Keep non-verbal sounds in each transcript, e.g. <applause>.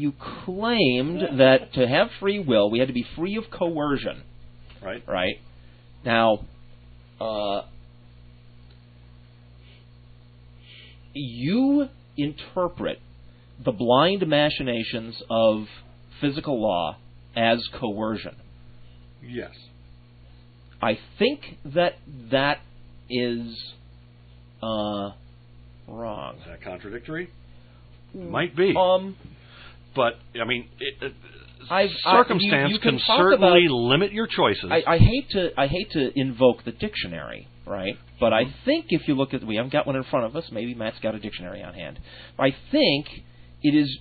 you claimed that to have free will, we had to be free of coercion, Right. right? Now, uh, you interpret the blind machinations of physical law as coercion. Yes. I think that that is uh, wrong. Is that contradictory? Might be. Um, but I mean, it, it, I've- I- circumstance you- you can can, certainly about- limit your choices. I, I hate to I hate to invoke the dictionary, right? But I think if you look at we haven't got one in front of us. Maybe Matt's got a dictionary on hand. I think it is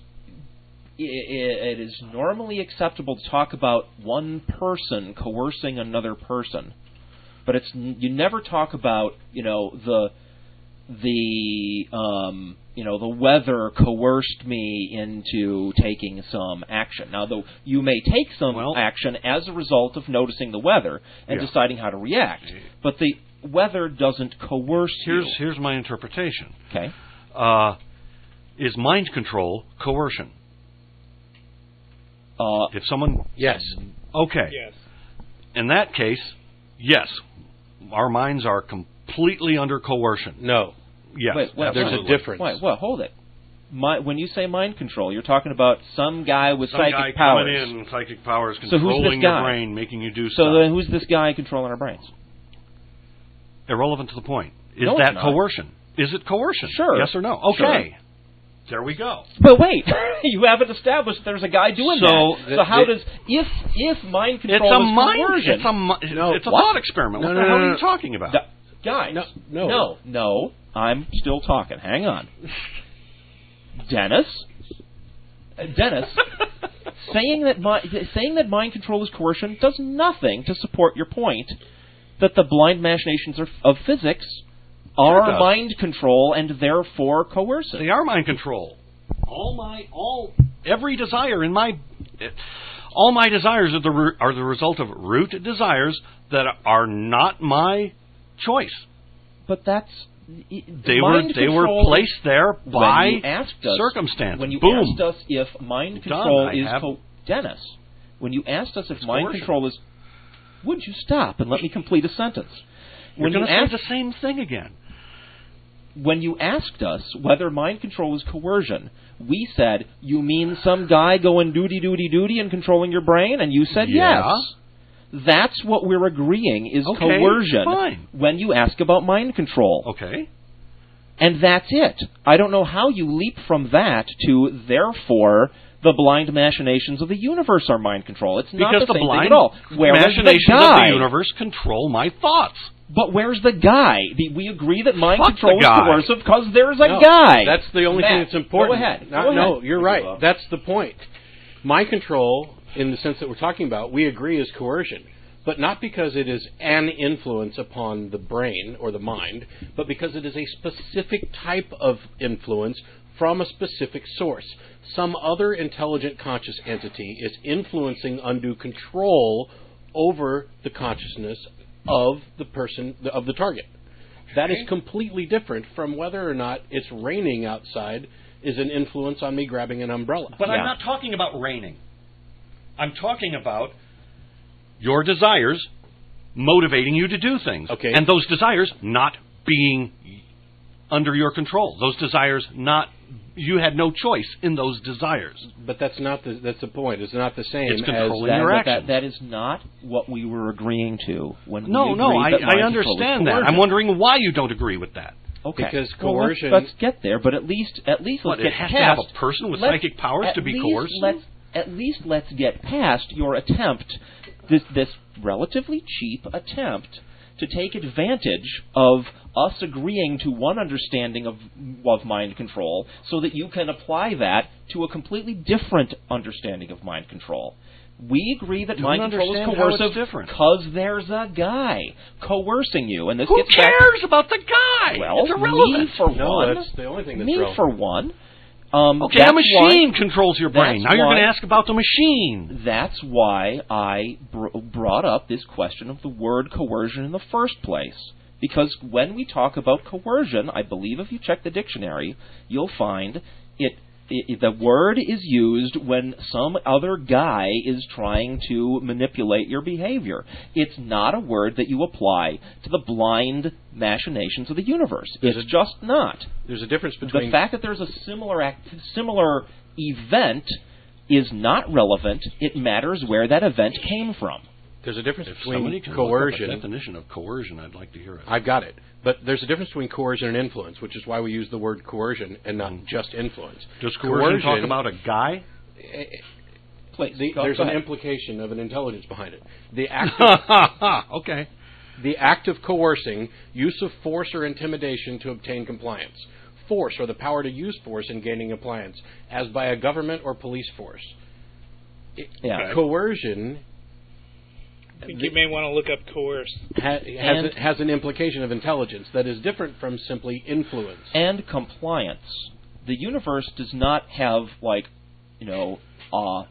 i- i- it is normally acceptable to talk about one person coercing another person, but it's you never talk about you know the the um, you know the weather coerced me into taking some action. Now, though you may take some Well- action as a result of noticing the weather and Yeah. deciding how to react, but the weather doesn't coerce here's you. here's my interpretation. Okay. Uh, is mind control coercion? Uh, If someone Yes. okay, Yes. in that case, yes, our minds are completely under coercion. No. Yes, wait, wait, There's a difference. wait, what? Hold it. My, when you say mind control, you're talking about some guy with Some psychic guy powers. coming in, psychic powers, So who's this controlling your guy? brain, making you do So stuff. then, who's this guy controlling our brains? Irrelevant to the point. Is No, it's that coercion? Is it coercion? Sure. Yes or no? Okay. There we go. But wait, <laughs> you haven't established there's a guy doing So that. the- so how the- does if if mind control It's control a is mind. coercion? It's a. mi- No, it's a what? thought experiment. No, what no, the hell no, are no. you talking about? Gu- guys, No, no. no, no, I'm still talking. Hang on, Dennis. Uh, Dennis, <laughs> saying that mi- saying that mind control is coercion does nothing to support your point that the blind machinations of, of physics are does. mind control and therefore coercive. They are mind control. All my all every desire in my all my desires are the re- are the result of root desires that are not my choice. But that's They were they were placed there by when asked us, circumstance. When you Boom. asked us if mind control is co- Dennis, when you asked us if It's mind control is, would you stop and let me complete a sentence? You're you going to say asked the same thing again. when you asked us whether mind control is coercion, we said, "You mean some guy going duty duty duty and controlling your brain?" And you said Yeah. yes. That's what we're agreeing is Okay, coercion fine. when you ask about mind control. Okay. And that's it. I don't know how you leap from that to therefore the blind machinations of the universe are mind control. It's not Because the, the same blind thing at all. Where is the machinations guy? of the universe control my thoughts. But where's the guy? The- We agree that mind Fuck control is coercive because there's a No, guy. That's the only thing that's important. Go ahead. No, Go no, ahead. you're right. That's the point. Mind control, in the sense that we're talking about, we agree is coercion. But not because it is an influence upon the brain or the mind, but because it is a specific type of influence from a specific source. Some other intelligent conscious entity is influencing undue control over the consciousness of the person, of the target. That is completely different from whether or not it's raining outside is an influence on me grabbing an umbrella. But Yeah. I'm not talking about raining. I'm talking about your desires motivating you to do things. Okay. And those desires not being under your control. Those desires not you had no choice in those desires. But that's not the that's the point. It's not the same It's as controlling That, your but that, actions. that is not what we were agreeing to when No, we no, I, agreed that I understand that. I'm wondering why you don't agree with that. Okay. Because Well, let's- coercion- let's, get there, but at least at least let's it get has to have a person with let's- psychic powers to be least coerced? Let's at least let's get past your attempt, this this relatively cheap attempt to take advantage of us agreeing to one understanding of of mind control, so that you can apply that to a completely different understanding of mind control. We agree that Don't mind control is understand how it's coercive different. because there's a guy coercing you, and this Who gets back cares about the guy? well, it's irrelevant. me for no, one. that's the only thing that's me relevant. for one. Um, Okay, a machine Why, controls your brain. Now you're going to ask about the machine. that's why I br- brought up this question of the word coercion in the first place. Because when we talk about coercion, I believe if you check the dictionary, you'll find it the word is used when some other guy is trying to manipulate your behavior. It's not a word that you apply to the blind machinations of the universe. There's it's a- just not. There's a difference between The fact that there's a similar act, similar event is not relevant. It matters where that event came from. There's a difference If between somebody can coercion. look up a definition of coercion, I'd like to hear it. I've got it. But there's a difference between coercion and influence, which is why we use the word coercion and not Mm. just influence. Does coercion, talk about a guy? Please, The, go- there's go an implication of an intelligence behind it. The <laughs> act of, <laughs> okay. the act of coercing, use of force or intimidation to obtain compliance. Force or the power to use force in gaining compliance, as by a government or police force. It- Yeah. Coercion I think you may want to look up coerce. ha- has, And- a, has an implication of intelligence that is different from simply influence. and compliance. The universe does not have like, you know, uh,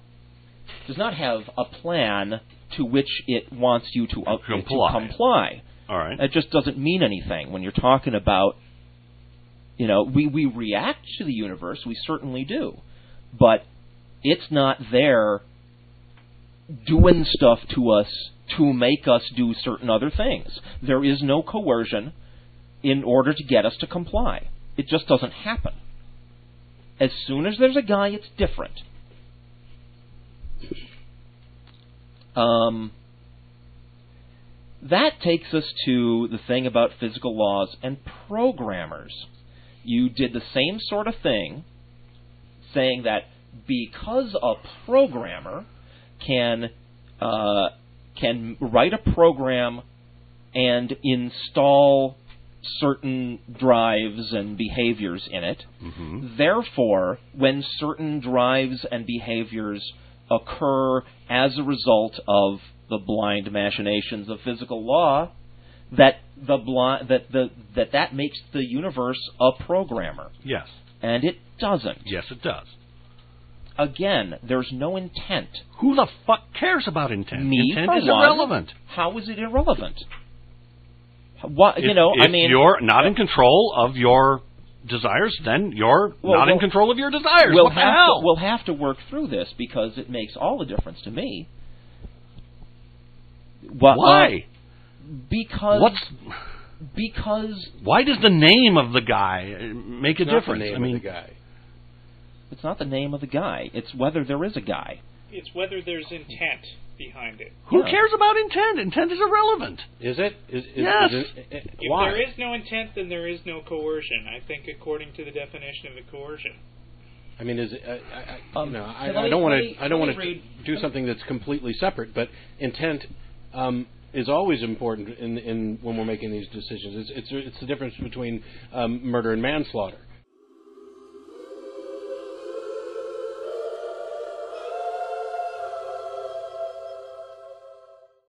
does not have a plan to which it wants you to, uh, Comply. to comply. All right. It just doesn't mean anything when you're talking about, you know, we we react to the universe, we certainly do, but it's not there doing stuff to us to make us do certain other things. There is no coercion in order to get us to comply. It just doesn't happen. As soon as there's a guy, it's different. Um, that takes us to the thing about physical laws and programmers. You did the same sort of thing, saying that because a programmer can uh, can write a program and install certain drives and behaviors in it, hmm Therefore, when certain drives and behaviors occur as a result of the blind machinations of physical law, that the blind that the that that makes the universe a programmer, Yes. and it doesn't. Yes, it does. Again, there's no intent. Who the fuck cares about intent? Me intent is one. irrelevant. How is it irrelevant? What you If- know? I mean if you're not in control of your desires, then you're Well, not in control of your desires. we'll what the have hell? to we'll have to work through this because it makes all the difference to me. Wha- uh, Why? because What's because why does the name of the guy uh, make a It's not difference? the name I mean, of the guy. It's not the name of the guy; it's whether there is a guy. It's whether there's intent behind it. who Yeah. cares about intent? Intent is irrelevant. Is it? Is, is, Yes. is it- eh, If why? there is no intent, then there is no coercion. I think, according to the definition of a coercion. I mean, is it, I, I, I- Um, you know, I, I don't want to. I don't want to do something that's completely separate. But intent um, is always important in, in when we're making these decisions. It's it's, it's the difference between um, murder and manslaughter.